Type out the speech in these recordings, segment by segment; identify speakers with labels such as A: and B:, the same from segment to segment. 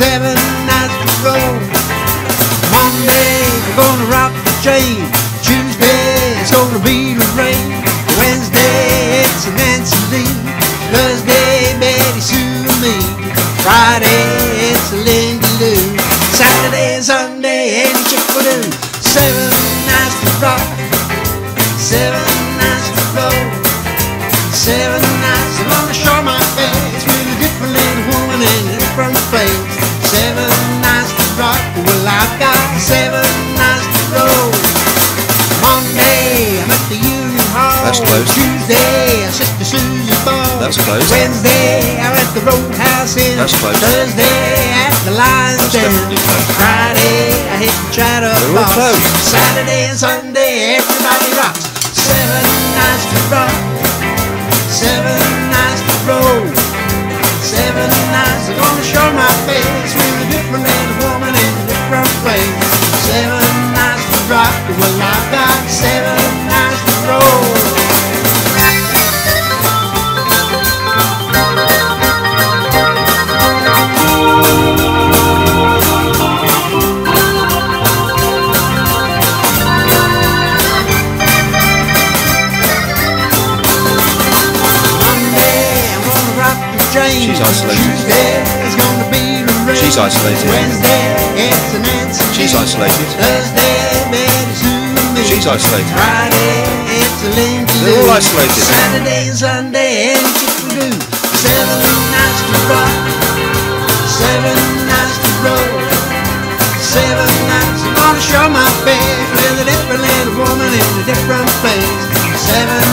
A: seven nights to roll. Monday, we're gonna rock the chain. Tuesday, it's gonna be the rain. Wednesday, it's Nancy Lee. Thursday, Betty Sue and me. Friday, it's a Lindy Lou. Saturday and Sunday, ain't chick for do. Seven nights to rock. Seven nights to roll. Seven nights, I'm gonna show my face with a different little woman in a different place.
B: That's close.
A: Tuesday, Sister Susie's ball.
B: That's close.
A: Wednesday, I'm at the Roadhouse Inn.
B: That's close.
A: Thursday, at the Lions
B: That's
A: Den. Friday, I hit the Chatter
B: They're all
A: Box.
B: close.
A: Saturday and Sunday, everybody rocks. Train.
B: She's isolated.
A: Tuesday is gonna be the rain.
B: She's isolated.
A: Wednesday, it's an Nancy.
B: She's isolated.
A: Thursday, Betty Sue and me.
B: She's isolated.
A: Friday, it's a Lindy
B: They're all isolated.
A: Saturday and Sunday, any chick will do. Seven nights to rock. Seven nights to roll. Seven nights, I'm gonna show my face with a different little woman in a different place. Seven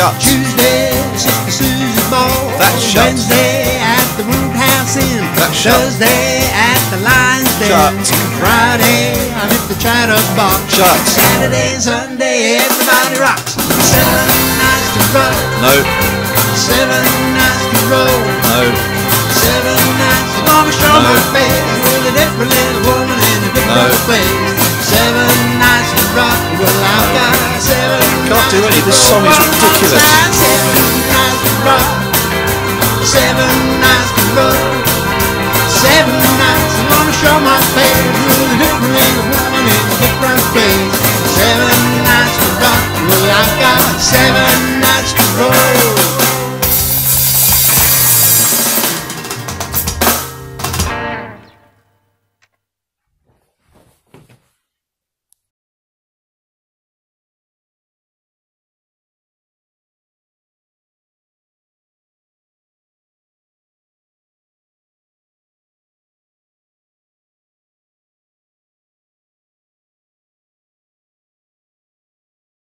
B: Shut.
A: Tuesday, Sister Susie's ball.
B: That's shut.
A: Wednesday, at the Roadhouse Inn.
B: That's shut.
A: Thursday, at the Lions Den.
B: Shut.
A: Friday, I'm at the Chatterbox.
B: Shut.
A: Saturday and Sunday, everybody rocks. Seven nights to rock.
B: No,
A: Seven nights to roll.
B: no.
A: Seven nights, I'm gonna show
B: No. Do any, this song is ridiculous.
A: Seven nights to rock, seven nights I'm gonna show my a different woman in different place. Seven nights to rock, well I've got seven nights to roll.